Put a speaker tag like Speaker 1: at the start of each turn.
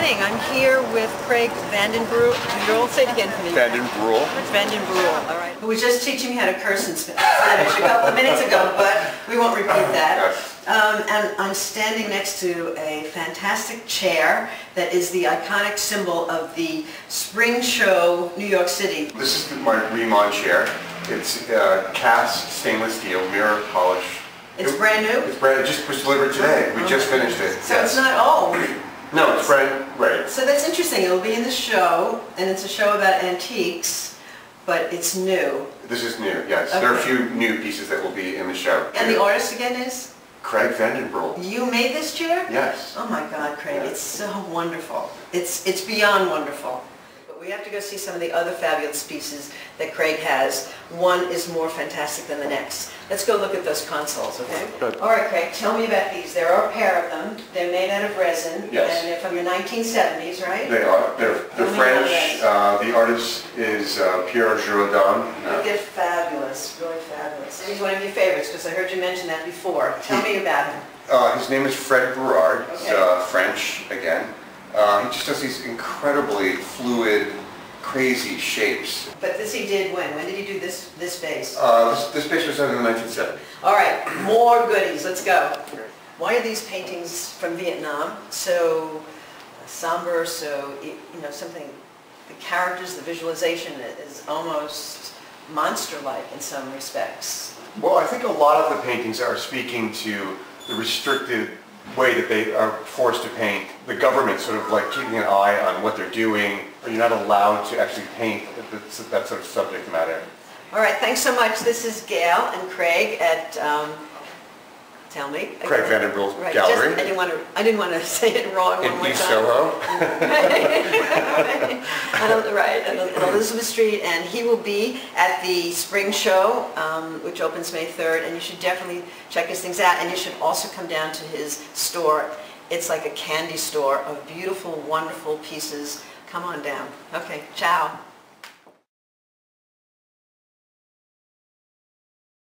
Speaker 1: morning. I'm here with Craig Vandenbroek. You'll say it again for me.
Speaker 2: Vanden Brule.
Speaker 1: Vandenbroek, all right. Who was just teaching me how to curse in Spanish a couple of minutes ago, but we won't repeat that. Um, and I'm standing next to a fantastic chair that is the iconic symbol of the Spring Show, New York City.
Speaker 2: This is my Remon chair. It's uh, cast stainless steel, mirror polish.
Speaker 1: It's brand new?
Speaker 2: It's brand, new. it just was delivered today. We just finished it.
Speaker 1: So it's not old.
Speaker 2: No, it's brand, right.
Speaker 1: So that's interesting. It'll be in the show, and it's a show about antiques, but it's new.
Speaker 2: This is new, yes. There are a few new pieces that will be in the show.
Speaker 1: And the artist again is?
Speaker 2: Craig Van Den Brulle.
Speaker 1: You made this chair?
Speaker 2: Yes.
Speaker 1: Oh my God, Craig,
Speaker 2: Yeah.
Speaker 1: it's so wonderful. It's, it's beyond wonderful. We have to go see some of the other fabulous pieces that Craig has. One is more fantastic than the next. Let's go look at those consoles, okay?
Speaker 2: Good.
Speaker 1: All right, Craig, tell me about these. There are a pair of them. They're made out of resin.
Speaker 2: Yes.
Speaker 1: And they're from the 1970s, right?
Speaker 2: They are. They're, they're
Speaker 1: Tell me about
Speaker 2: French. Uh, the artist is uh, Pierre Giraudon. Uh,
Speaker 1: They're fabulous, really fabulous. He's one of your favorites, because I heard you mention that before. Tell me about him.
Speaker 2: Uh, his name is Fred Berard. He's
Speaker 1: Okay.
Speaker 2: uh, French again. Uh, he just does these incredibly fluid, crazy shapes.
Speaker 1: But this he did when? When did he do this, this vase?
Speaker 2: Uh, this, this space was done in the 1970s.
Speaker 1: All right, more goodies, let's go. Why are these paintings from Vietnam so somber, so, you know, something, the characters, the visualization is almost monster-like in some respects?
Speaker 2: Well, I think a lot of the paintings are speaking to the restricted way that they are forced to paint. The government sort of like keeping an eye on what they're doing, or you're not allowed to actually paint that, sort of subject matter.
Speaker 1: All right, thanks so much. This is Gail and Craig at, um, tell me.
Speaker 2: Craig Van Den Brulle
Speaker 1: Right,
Speaker 2: Gallery.
Speaker 1: just- I didn't want to, I didn't want to say it wrong one
Speaker 2: In. East Soho.
Speaker 1: on the- Right, on Elizabeth Street, and he will be at the spring show, um, which opens May 3rd, and you should definitely check his things out, and you should also come down to his store. It's like a candy store of beautiful, wonderful pieces. Come on down. Okay, ciao.